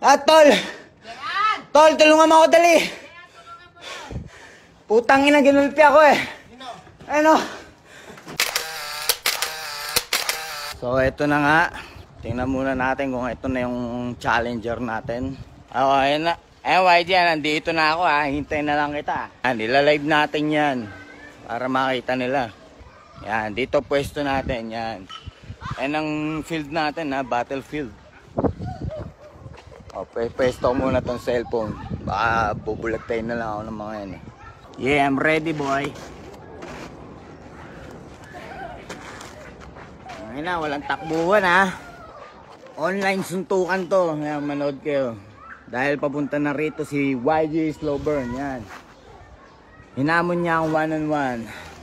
Ah, tol! Tol, tulungan mo ako dali! Putang ina, ginulpi ako eh. Ano? So, ito na nga. Tingnan muna natin kung ito na yung challenger natin. Oh, ayun na. Eh, YG, nandito na ako ha. Hintay na lang kita. Ah, nilalive natin yan. Para makita nila. Yan, dito pwesto natin. Yan. Yan ang field natin ha, battlefield. O, pwe- pwesto ko muna tong cellphone. Baka bubulagtay na lang ako ng mga yan eh. Yeah, I'm ready boy. Ngayon na, walang takbuhan ha. Online suntukan to. Ngayon, manood kayo. Dahil papunta na rito si YG Slowburn. Yan. Hinamon niya ang one on one.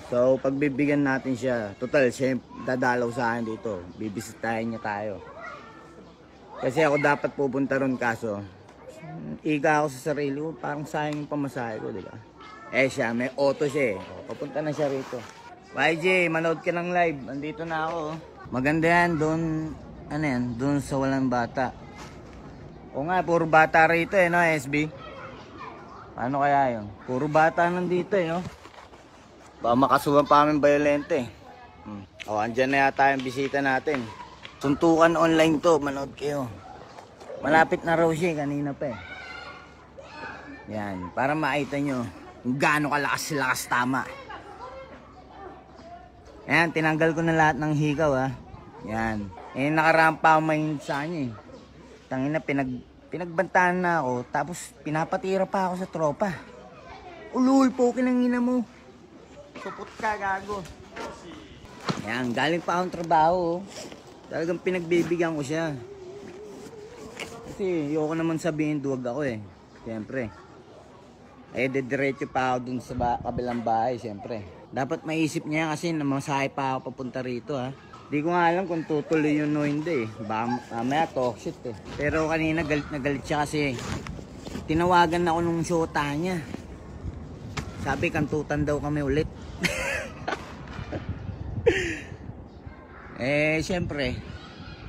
So, pagbibigyan natin siya. Total, siya dadalaw sa akin dito. Bibisitahin niya tayo. Kasi ako dapat pupunta ron kaso. Iga ako sa sarili ko. Parang sayang yung pamasahe ko, di ba? Eh siya, may auto siya eh. Papunta na siya rito. YG, manood ka ng live. Andito na ako. oh. Maganda yan, doon, ano yan, doon sa walang bata. O nga, puro bata rito eh, no, SB? Paano kaya yun? Puro bata nandito eh, no? Baka makasuhan pa kami violente. Hmm. O, andyan na yata yung bisita natin. Suntukan online to, manood kayo. Malapit na raw siya, eh, kanina pa eh. Yan, para makita nyo kung gaano kalakas-lakas tama. Ayan, tinanggal ko na lahat ng hikaw ha. Yan. Eh, nakarampa ako mahinit sa kanya eh. Tangina, pinag, pinagbantaan na ako, tapos pinapatira pa ako sa tropa. Ulul po, kinangina mo. Supot ka, gago. Yan, galing pa akong trabaho. oh. Talagang pinagbibigyan ko siya. Kasi ayoko naman sabihin duwag ako eh. Siyempre. Eh, dediretso pa ako dun sa ba- kabilang bahay, siyempre. Dapat maisip niya kasi na masahe pa ako papunta rito ha. Di ko nga alam kung tutuloy yun o hindi eh. Baka mamaya talk shit eh. Pero kanina galit na galit siya kasi tinawagan ako nung shota niya. Sabi kantutan daw kami ulit. Eh, siyempre,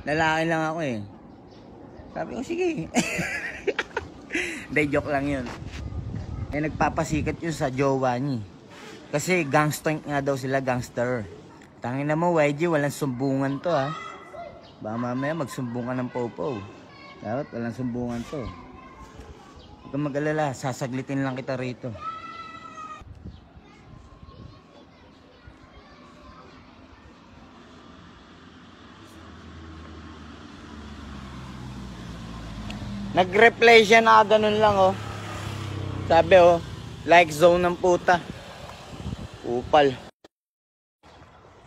lalaki lang ako eh. Sabi ko, sige. Hindi, joke lang yun. Eh, nagpapasikat yun sa jowa niya. Kasi gangster nga daw sila, gangster. Tangin na mo, YG, walang sumbungan to ha. Baka mamaya magsumbungan ng popo. Dapat walang sumbungan to. Huwag kang mag-alala, sasaglitin lang kita rito. Nag-replay siya na ganun lang oh. Sabi oh, like zone ng puta. Upal.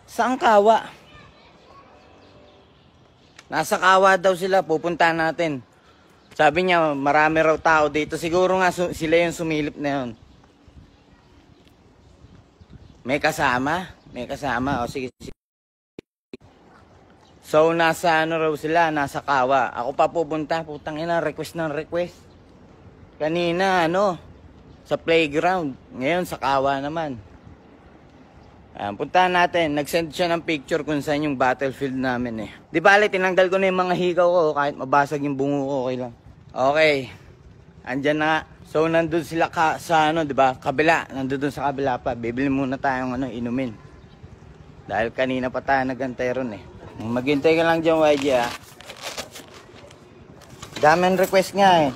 Saan kawa? Nasa kawa daw sila, pupunta natin. Sabi niya, marami raw tao dito. Siguro nga sila yung sumilip na yun. May kasama? May kasama? O sige, sige. So, nasa ano raw sila? Nasa kawa. Ako pa pupunta. Putang ina, request ng request. Kanina, ano, sa playground. Ngayon, sa kawa naman. Ayan, puntahan natin. Nag-send siya ng picture kung saan yung battlefield namin eh. Di bale, tinanggal ko na yung mga higaw ko. Kahit mabasag yung bungo ko, okay lang. Okay. Andyan na. So, nandun sila ka, sa ano, di ba? Kabila. Nandun dun sa kabila pa. Bibili muna tayong ano, inumin. Dahil kanina pa tayo nagantay ron eh. Maghintay ka lang dyan, YG ah. Daming request nga eh.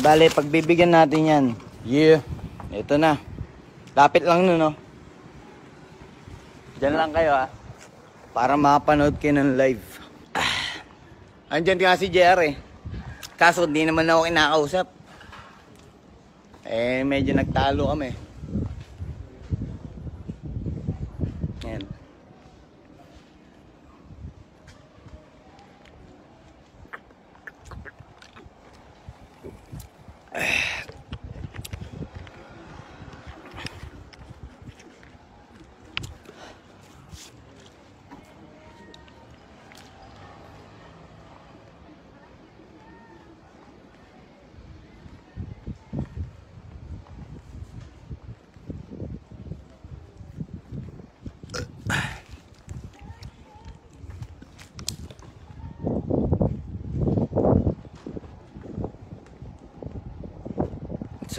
Bale, pagbibigyan natin yan. Yeah. Ito na. Lapit lang nun, no? Diyan lang kayo, ah. Para makapanood kayo ng live. Ah. Andyan nga si JR, eh. Kaso, di naman ako kinakausap. Eh, medyo nagtalo kami.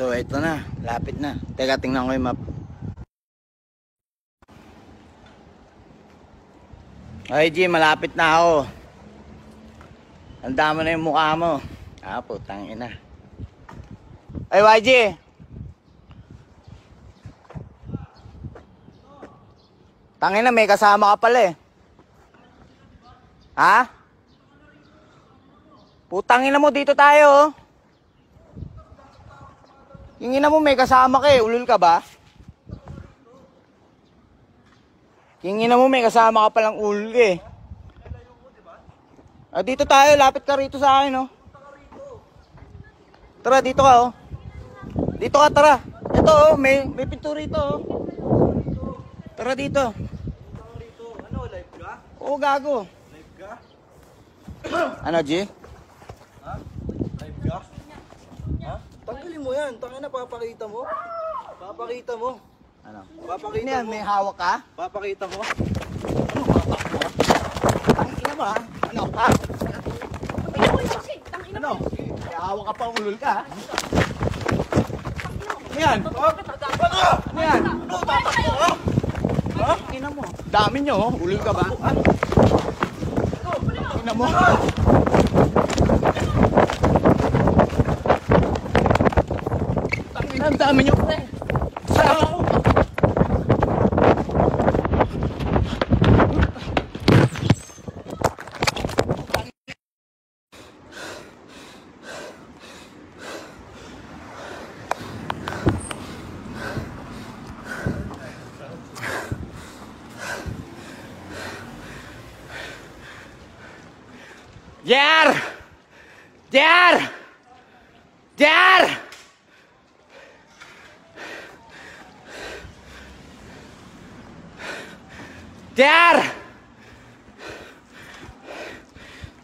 So, ito na. Lapit na. Teka, tingnan ko yung map. Ay, G, malapit na ako. Handa mo na yung mukha mo. Ah, putang ina. Ay, YG! Tangina, may kasama ka pala eh. Ha? Putang ina mo, dito tayo oh. Yung ina mo, may kasama ka eh. Ulul ka ba? Yung ina mo, may kasama ka palang ulul ka eh. Ah, dito tayo, lapit ka rito sa akin oh. Tara, dito ka oh. Dito ka, tara. Ito oh, may, may pinto rito oh. Tara dito. Ano, live ka? Oo, gago. Live ka? Ano, G? Ha? Live ka? Ha? Tanggalin mo yan. Tangin na, papakita mo. Papakita mo. Ano? Papakita Ano yan, mo. may hawak ka? Papakita mo. Ang ina mo ha? Ano? Ha? Ano? May hawak ka pa, ulul ka ha? Ano yan? Ano yan? Ano, tatak mo, ha? Ha? Ina mo. Dami nyo, oh. ulul ka ba? Ano? Ina mo. Tangina, ang dami nyo. Saan ako? Jer! Jer! Jer! Jer!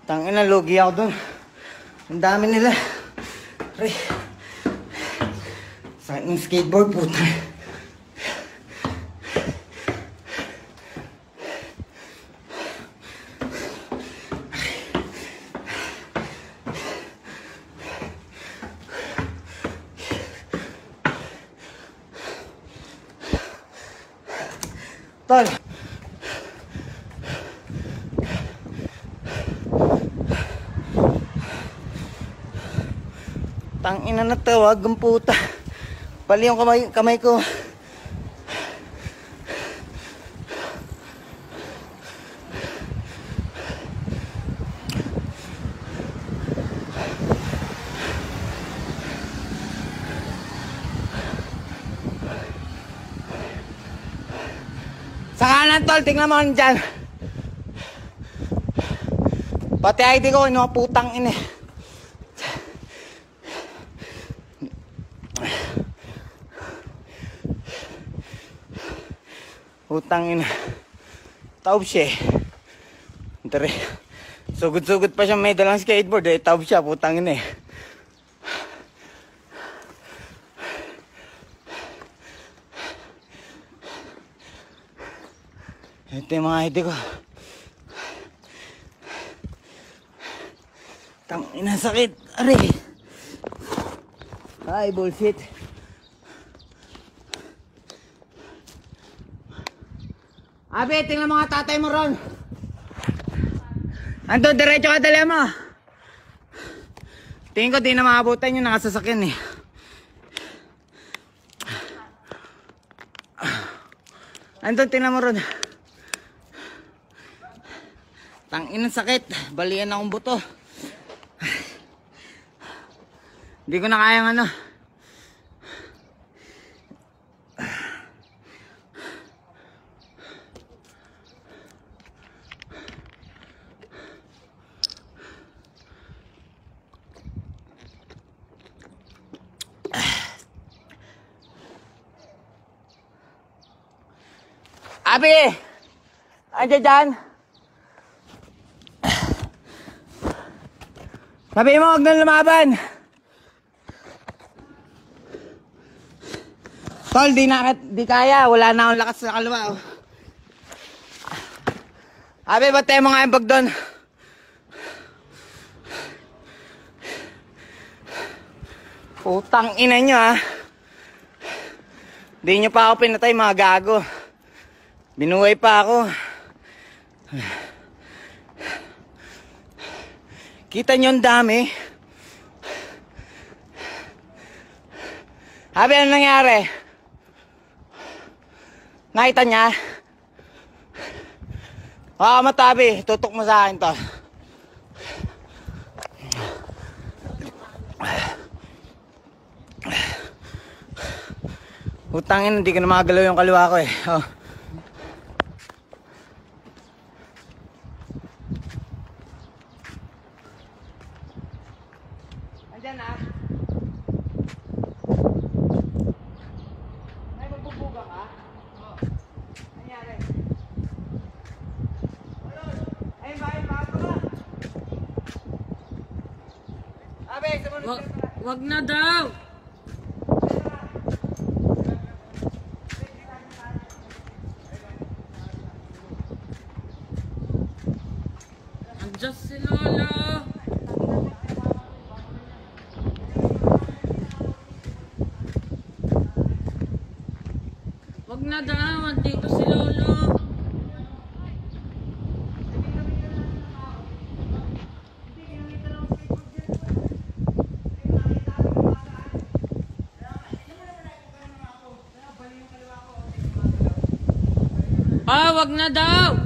Tangina, lugi ako dun. Ang dami nila. Aray. Sakit ng skateboard, puta. Tol. Tangina na tawag ang puta. Pali yung kamay, kamay ko. Sa kanan tol, tingnan mo dyan. Pati ID ko, ino putang ina. Putang ina. Taob siya eh. Tari. Sugod-sugod pa siya may dalang skateboard eh. Taob siya, putang ina eh. Ito yung mga ID ko. Tang ina sakit. Aray. Ay, bullshit. Abi, tingnan mga tatay mo ron. Ando, diretso ka dali mo. Tingin ko di na maabutan yung nakasasakyan eh. Ando, tingnan mo ron. Tang inang sakit. Balian akong buto. Hindi ko na kayang ano. Abi! Andiyan dyan? Sabi mo, huwag na lumaban. Tol, di na, di kaya. Wala na akong lakas sa kalwa. Oh. Abi, ba't tayo mga ibag doon? Putang ina nyo ah. Di nyo pa ako pinatay mga gago. Binuhay pa ako. Kita nyo ang dami. Habi, ano nangyari? Nakita niya? Ah, matabi. Tutok mo sa akin to. Utangin, hindi ko na magalaw yung kaliwa ko eh. Oh. Andyan ah. Ay, magbubuga ka? Oo. Nangyari? Ay, bakit bakit ka? Abe, sumunod Wag, ka. wag na daw! Andiyan si Lolo! Wag na daw, andito si Lolo! Ah, wag na daw!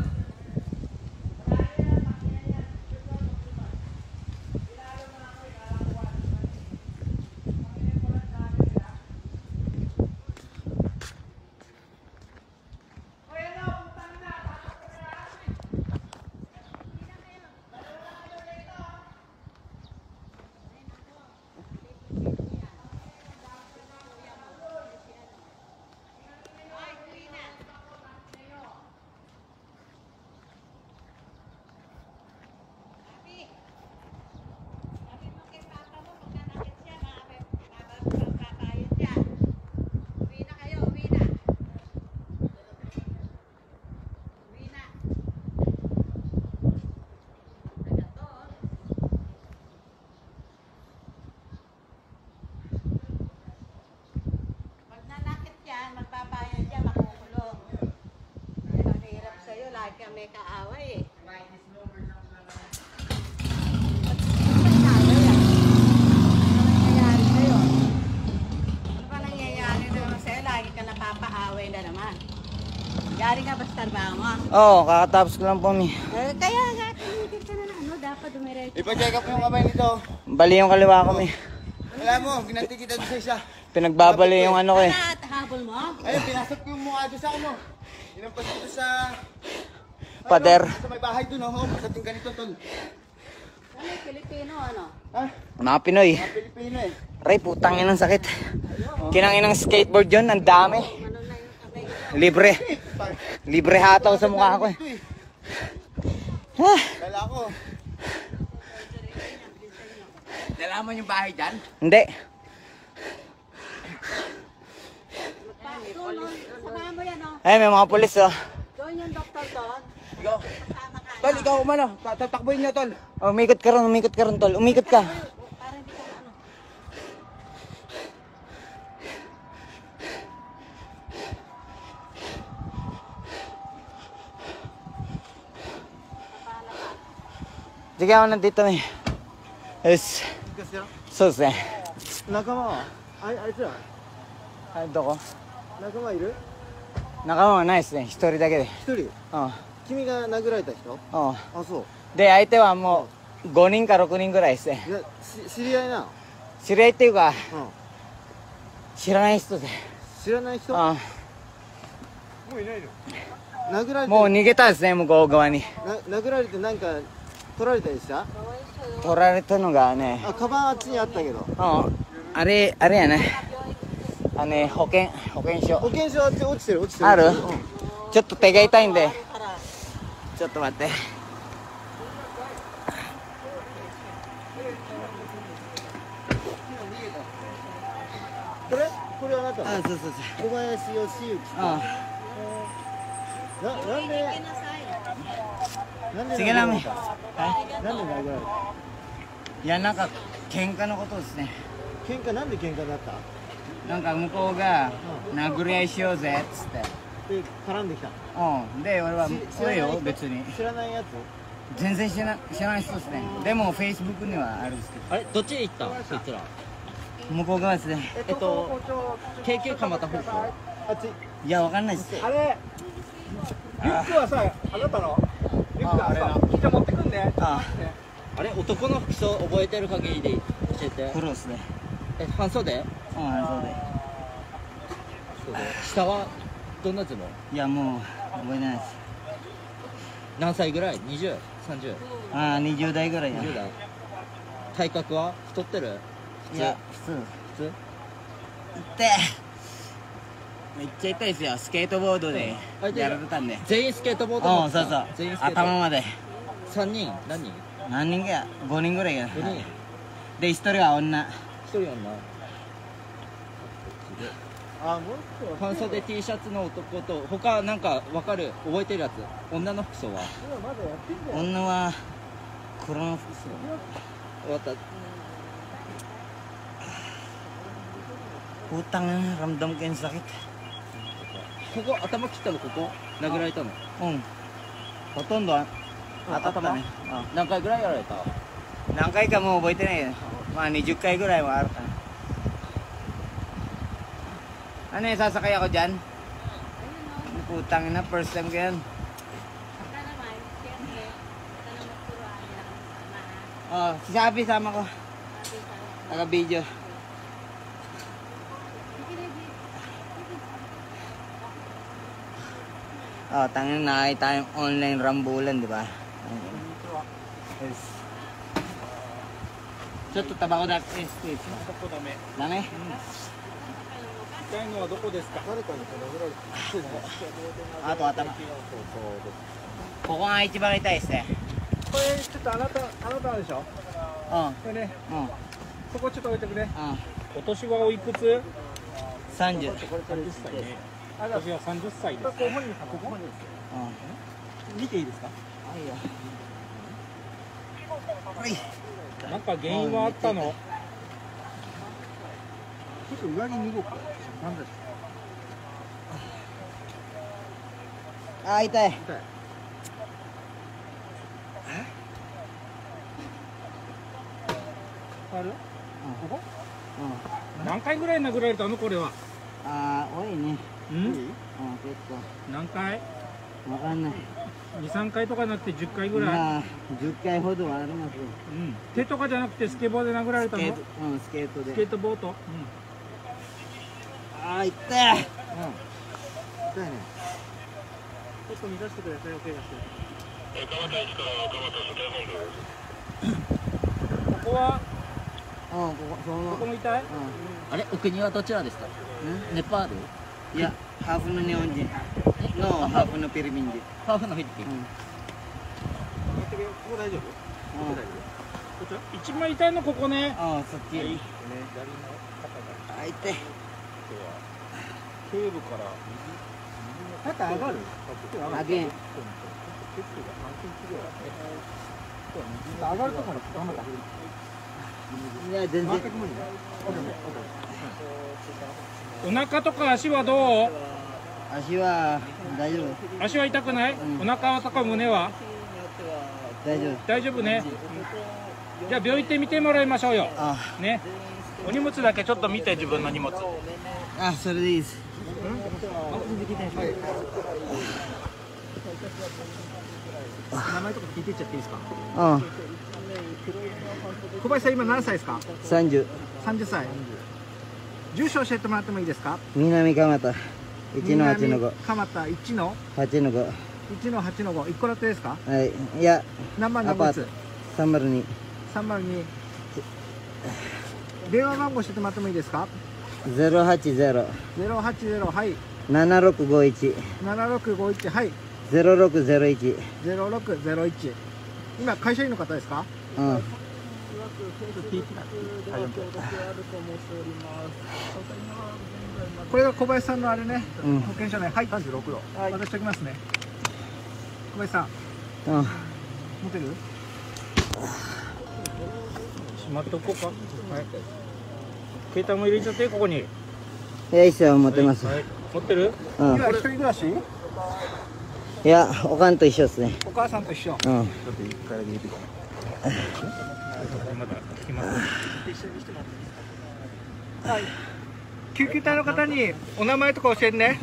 Pag nanakit yan, magbabayad yan, makukulong. Pero ang hirap sa'yo, lagi kang may kaaway eh. Ba't nangyari yan? Ano nangyayari sa'yo? Ano ba nangyayari naman sa'yo? Lagi ka napapaaway na naman. Yari ka ba sa trabaho mo? Oo, oh, kakatapos ko lang po mi. Eh, kaya nga, tumigil ka na ano, dapat dumiretso. Ipa-check up yung kamay nito. Bali yung kaliwa ko mi. Wala mo, ginanti kita doon sa isa. Pinagbabali yung ano ko eh. At habol mo? Ayun, pinasok ko yung mukha doon sa ano. Inampas ko sa... Pader. Ano, sa may bahay doon, oh. Pagdating ganito, tol. Ano Pilipino, ano? Ha? Mga Pinoy. Mga Pilipino eh. Aray, putang inang sakit. Kinangin ng skateboard yun, ang dami. Ano na yung kamay ko? Libre. Libre hataw sa mukha ko eh. Eh. Ah, Dala ko. Dala mo yung bahay dyan? hindi. Ay, may mga pulis oh. Doon yung doktor doon. Ikaw. Tol, ikaw umano. Tatakboy niya, tol. Oh, umikot ka ron, umikot ka ron, tol. Umikot ka. Sige ako nandito eh. Yes. そうですね。仲間は？あいあいつら？あどこ？仲間いる？仲間はないですね。一人だけで。一人？う君が殴られた人？ん。うん。あ、そう。で、相手はもう5人か6人ぐらいですね。いや、し知り合いなの？知り合いっていうか、うん。知らない人で。知らない人？う殴られてん。もう逃げたですね、向こう側に。な殴られてなんか取られたりした？取られたのがね、あ、カバンあっちにあったけどうん。あれ、あれやね。あのね、保険、保険証。保険証あっち落ちてる落ちてるある？うんちょっと手が痛いんで、ちょっと待って。これ？これあなたあ、のそうそうそう。小林義行あなな.なんで？Sige eh. れた Ha? なんで殴られた Yan lang ka, 喧嘩のことですね。喧嘩なんで喧嘩だった？なんか向こうが殴り合いしようぜっつって。で絡んできた？うん。で俺はし「そうよ別に。知らないやつ？全然知ら知らない人ですね。でもフェイスブックにはあるんですけあれ？どっちへ行った？そいつら。ど向こう側ですね。えっと京急蒲田方向あっち。いやわかんないです。あれ？リュックはさあなたの？リュックはさじゃあ持ってくんねああれ男の服装覚えてる限りで教えて。黒ですね。え半袖？うんそうで下はどんなズボン？いやもう覚えないです。何歳ぐらい ?20?30?20 ああ20代ぐらいや。代。体格は？太ってる？いや普通。普通？痛いめっちゃ痛いですよ。スケートボードでやられたんで。全員スケートボードうそうそう。全員スケート？頭まで。3人？何人？何人か。や5人ぐらいや。5人。で1人は女。1人女？あもう半袖 T シャツの男と他なんか分かる？覚えてるやつ？女の服装は？女は黒の服装。終わった。utang ramdam ko yung sakit ここ頭切ったのここ殴られたのうんほとんどあ当たったね何回ぐらいやられたうん何回かもう覚えてないよまあ20回ぐらいはあるかna ano yung sasakay ako dyan? Putang na, first time ko yan. Baka naman, siyempre, baka naman turuan nila kami sama. ha? Oh, si Sabi sama ko. Sabi sa Taga video. Oh, tangin na nakita yung online rambulan, di ba? Yes. ちょっとタバコだけしてダメダメ痛いのはどこですか誰かに殴られてそうですねあと頭ここが一番痛いですねこれちょっとあなたあなたでしょ？うんね。うんそこちょっと置いてくれあ今年はおいくつ？30これ30歳ね私は30歳です。ここ本人さんこ？こうん見ていいですか？はいなんか原因はあったの？ちょっと上着脱ごうか。なんだあ痛い。痛い。ある？ここ？うん。何回ぐらい殴られたの？これは。あー多いね何回？構わかんない。23回とかなくて10回ぐらい、まあ10回ほどはありますよ。うん、手とかじゃなくてスケボーで殴られたの？スケート。うんスケートで。スケートボート、あー痛い。痛いね。ちょっと乱してくださいお怪我してここは？うんここその。ここも痛い？あれ？お国はどちらですか？うんネパール？いやハーフの日本人。のハーフのフィリピン人。ハーフのフィリピン。うん。ここ大丈夫？こうん。こちら一番痛いのここね。ああそっち。ね。あ痛い。頸部から肩上がるあげん上がるところダメだお腹とか足はどう？足は大丈夫。足は痛くない、うん。お腹とか胸は？大丈夫。大丈夫ね、じゃあ病院行って見てもらいましょうよ。あ。ね。お荷物だけちょっと見て自分の荷物。あそれでいいです。名前とか聞いてっちゃっていいですか？うん小林さん今何歳ですか？30 30歳。住所教えてもらってもいいですか？南蒲田。1の8の5蒲田1の？8の5 1の8の5一個だってですか？はい。いや何番アパート。何月302 302電話番号教えてもらってもいいですか？080 080はい。7651 7651はい。0601 0601今会社員の方ですか？うんこれが小林さんのあれね、うん。保険証ね。はい36度、渡しておきますね。小林さん。うん。持てる？しまっておこうか。はい。携帯も入れちゃってここに。いやいいっすよ持ってます、はい持ってる？うん。今一人暮らし？いやおかんと一緒っすね。お母さんと一緒。うん。ちょっと一回だけ入れてこまだ聞きます救急隊の方にお名前とか教えてね。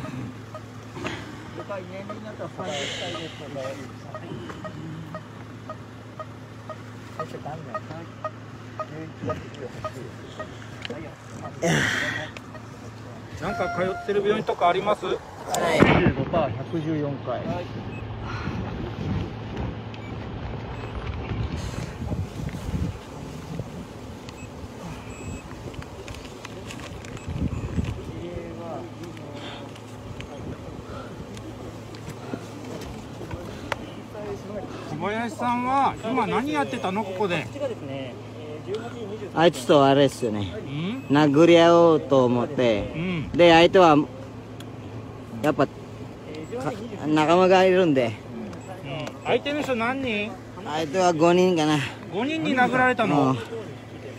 なんか通ってる病院とかあります？25パー114回。小林さんは今何やってたの？ここで。あいつとあれっすよね。うん？殴り合おうと思って。うん。で相手はやっぱか仲間がいるんで。相手の人何人？相手は5人かな ?5 人に殴られたうん。の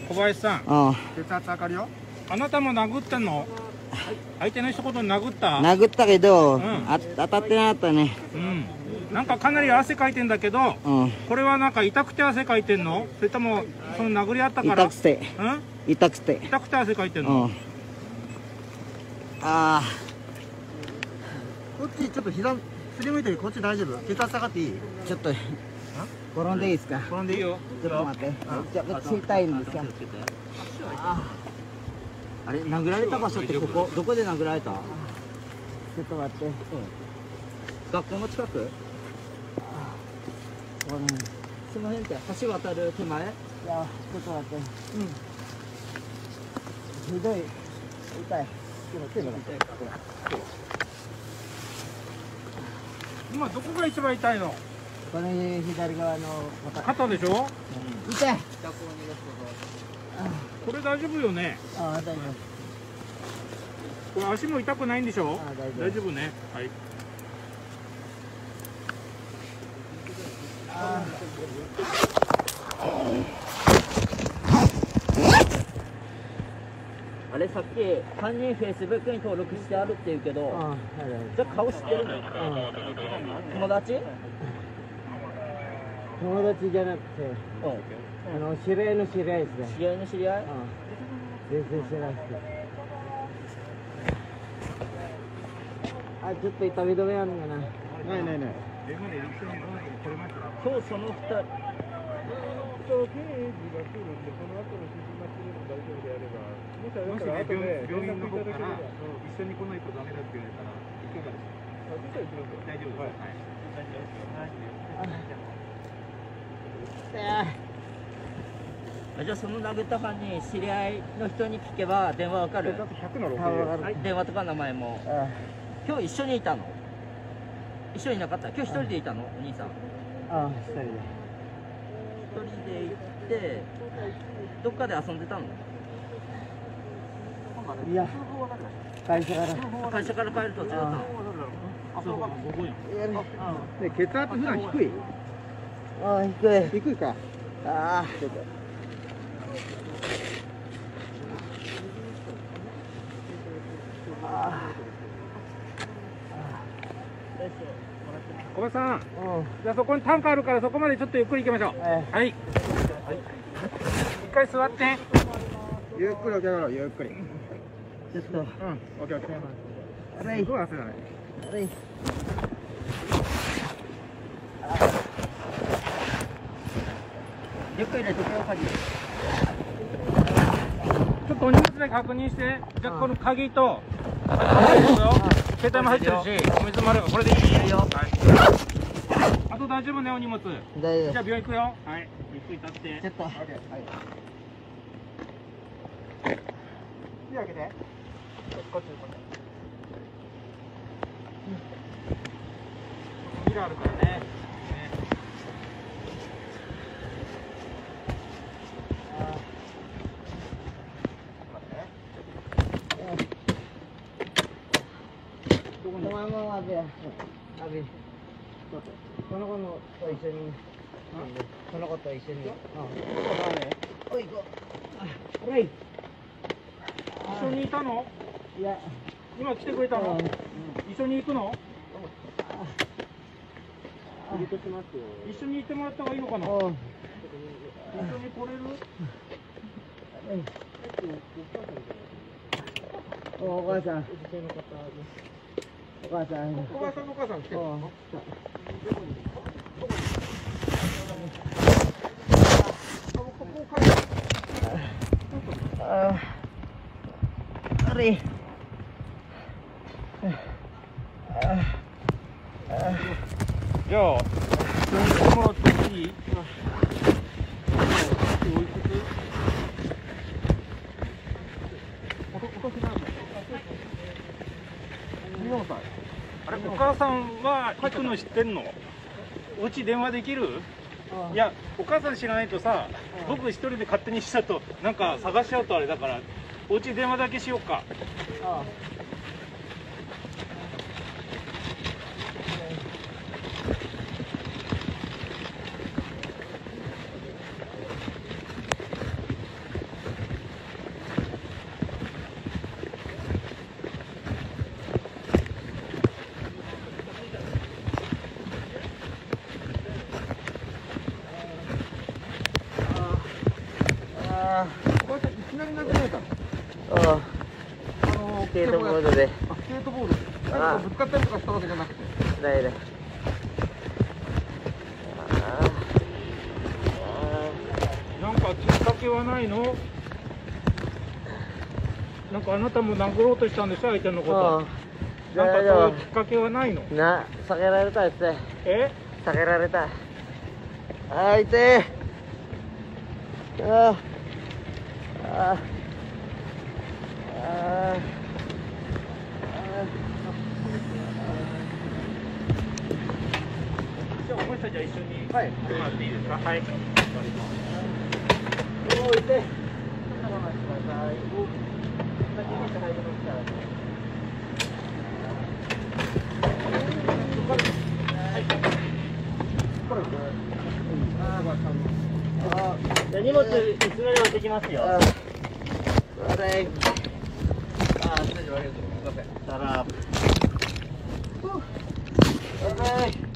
小林さん。うん。血圧測るよ。あなたも殴ったの？相手の一言殴った？殴ったけど、ん。あ当たってなかったね。うんなんかかなり汗かいてんだけどうん。これはなんか痛くて汗かいてんの？それともその殴り合ったから？痛くて。うん？痛くて。痛くて汗かいてんの？うん。あこっちちょっと膝すりむいてるこっち大丈夫？血圧下がっていい？ーちょっと転んでいいですか？転んでいいよ。ちょっと待って。ちょっと痛いんですよ。あれ殴られた場所ってここ？どこで殴られた？ちょっと待って、学校の近く？このその辺って橋渡る手前？いやちょっと待って。うん。ひどい。痛い。今どこが一番痛いの？この左側の肩肩でしょ？痛い。これ大丈夫よね？ああ大丈夫。これ足も痛くないんでしょ？あ大丈夫。大丈夫ね。はいあれさっき3人フェイスブックに登録してあるって言うけどあはいはい。じゃあ顔知ってるの？友達？友達じゃなくてあの知り合いの知り合いですね。知り合いの知り合い？全然知らないですあちょっと痛み止めあるんかな。ないないない今日その2人もし病病院の方から一緒に来ないとダメだって言われたらいかがですか大丈夫ですはいあじゃあその殴った犯人知り合いの人に聞けば電話わかる電話とか名前も今日一緒にいたの一緒にいなかった？今日一人でいたの？お兄さん。あ一人で。一人で行ってどっかで遊んでたの？いや会社から。会社から帰る途中だったの？あそう。ここにで血圧普段低い？あ低い。低いか。あ小林さんうん。じゃあそこにタンクあるからそこまでちょっとゆっくり行きましょう。えはい。一回座って。ゆっくり起き上がろうゆっくり。うんちょっと。オッケーオッケー。あれすごい汗だね。あれリュック入れとけよ鍵。ちょっとお荷物で確認して。じゃあこの鍵と。鍵ですよ携帯も入ってるしお水もあるからこれでいいよ。はい。あと大丈夫ねお荷物。じ大丈ゃあ病院行くよ。はい。ゆっくり立って。夫ちょっと。はい。手開けて。こっちこっちミラーあるからねお前もアビアビこの子のと一緒にこの子と一緒に。うん。おい。行こうあはい。緒にいたの？いや、今来てくれたの？一緒に行くの？一緒に行ってもらった方がいいのかな？一緒に来れる？お母さん。お母さん。お母さんのお母さん来てるのああれ。じゃあ、一緒に行ってもらっていいおいくつおお年なんだ14歳あれ、お母さんは行くの知ってんの？お家電話できる？いや、お母さん知らないとさ、僕一人で勝手にしたと、なんか探しちゃうとあれだから、お家電話だけしようか。あこれいきなり殴られたのあ、あのスケートボードで。あスケートボード何かぶつかったりとかしたわけじゃなくてないない。あなんかきっかけはないのなんかあなたも殴ろうとしたんでしょ、相手のこあ。と。なんかそういうきっかけはないの？な、避けられたですね。え？避けられた。あー、痛い。あーあーあーじゃあ、お前たちは一緒にはい来てもらっていいですか？はい。お、い。我慢してください。先に入ります。から。じゃ荷物、椅子の上置いてきます。よ。す。いません。す。いません。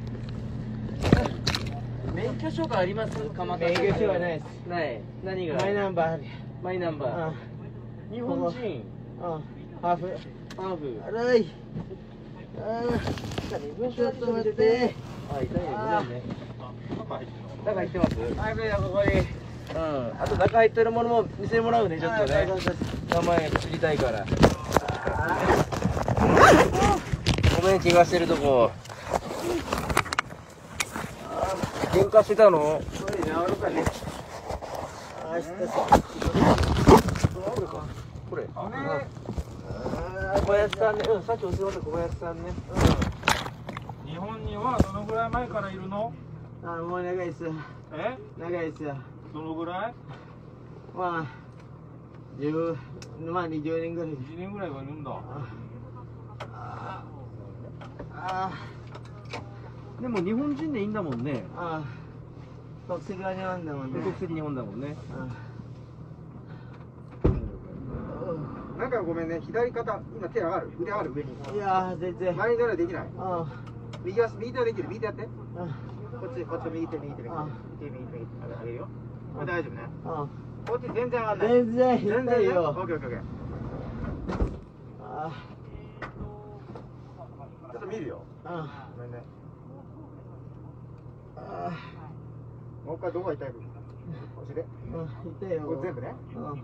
許証があります鎌倉免許証はないです。ない。何が？マイナンバーマイナンバー。日本人うん。ハーフ。ハーフ。あらい。あーちょっと待って。あ、痛いね。ごめんね。中入ってます？はい、ここに。うん。あと中入ってるものも見せてもらうね、ちょっとね。名前知りたいから。ごめん、怪我してるとこ。喧嘩してたの？これ治るかね。あ、したこれ。ああ、小林さんね。うん、さっきお世話になった小林さんね。日本にはどのぐらい前からいるの？うん。あ、もう長いっす。え？長いっすよ。どのぐらい？まあ、十、まあ20年ぐらい。?1 年ぐらいはいるんだ。ああ、でも日本人でいいんだもんね。ああ、国籍は日本だもんね。国籍日本だもんね。うなんかごめんね。左肩今手上がる？腕上がる？上に。んいやー、全然。前にならできない？あ右足右手はできる？右手やって。あ、こっちこっち右手右手右手あ。右手右手右手上げるよ。これ大丈夫ね？あこっち全然上がんない。全然。全然痛いよ。オッケーオッケーオッケー。あちょっと見るよ。あ、ごめんねあもう一回どこが痛い部分腰で?あ、うん、痛いよ。これ全部ね?うん。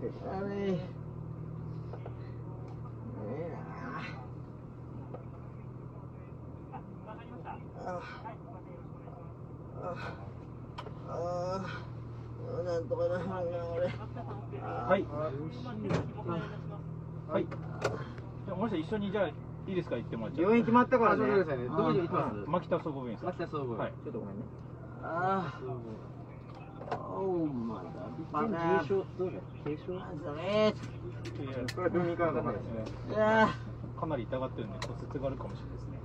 手あれ。ええなあ。あ。ああ。なんとかな俺。はい。はい。じゃあ、もし一緒にじゃあ、いいですか？行ってもらっちゃう。病院決まったからねあそうですよねどこに行きます？牧田総合病院です。牧田総合はい。ちょっとごめんねああ。おだ。重症どうだ軽症？なかったですね。いやかなり痛がってるんで骨折があるかもしれないですね。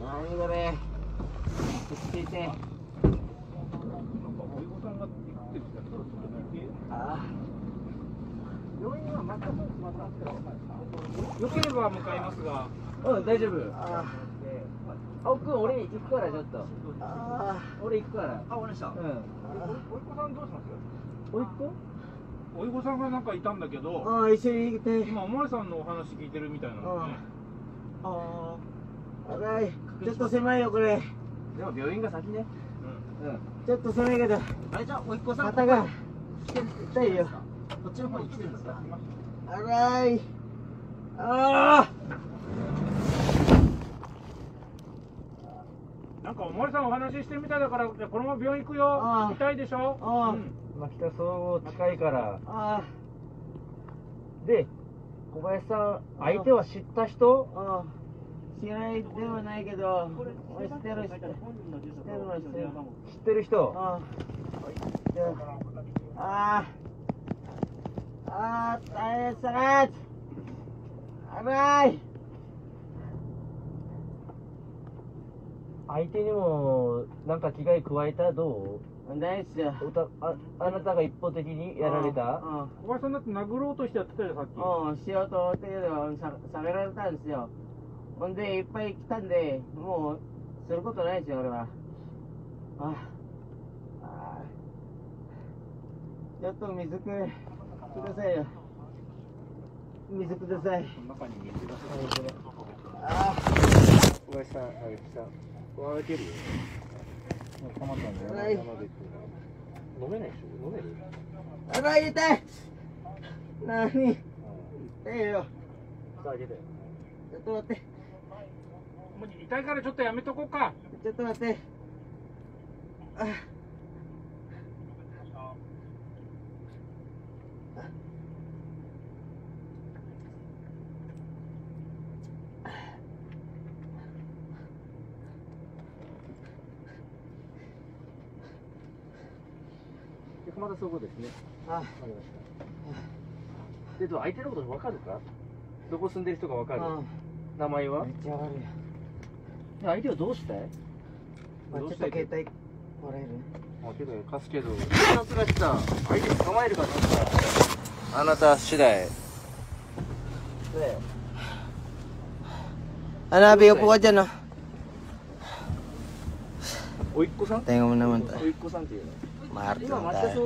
ー。何これ。落ち着いて。なんかお医者さんが言ってるんですけどよければ向かいますが。うん大丈夫。青くん俺行くからちょっと。俺行くから。あ、わかりました。うん。おいこさんどうします？おいっ子？おいこさんがなんかいたんだけどああ、一緒に行って。今おまわりさんのお話聞いてるみたいなので、ね、ああらい。ちょっと狭いよ、これ。でも病院が先ね。うん。ちょっと狭いけど、あれじゃあ、おいっ子さん、肩が。痛いよ。こっちの方に来てるんですか？あらい。ああ。なんかおまわりさんお話ししてるみたいだからじゃあこのまま病院行くよああ痛いでしょ？ああうんまあ北総合近いからあで小林さん相手は知った人？あ。ああ。知らないではないけど、俺知ってる、知ってる。知。知ってる人？ああ。ああ。ああ、大変さらあらい。相手にもなんか危害加えた？どないっすよ。うおたああなたが一方的にやられた？うん。小林さんだって殴ろうとしてやってたよさっきうん、しようと思ったけど、さ下げられたんですよ。ほんで、いっぱい来たんで、もう、することないですよ、俺は。ああちょっと水く、くださいよ。水ください。中に水があ小林さんあれさ分けるよ溜まったんだよはい飲めないでしょ飲めるあ、あら、痛いなに痛いよ。ちょっと待って。もう痛いからちょっとやめとこうかちょっと待って。あそことですね。あわかりました。で相手のこと分かるか？どこ住んでる人が分かる？あ名前は？めっちゃ悪い相手はどうしたいまあ、ちょっと携帯もらえる？あけど貸すけど。さすがした相手捕まえるかどうか。あなた次第。Hanapin ko po ka dyan, oh. 子 Martin tayo.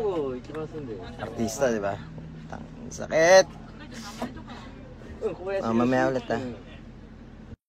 Artista, di ba? Sakit! Mamaya ulit ah.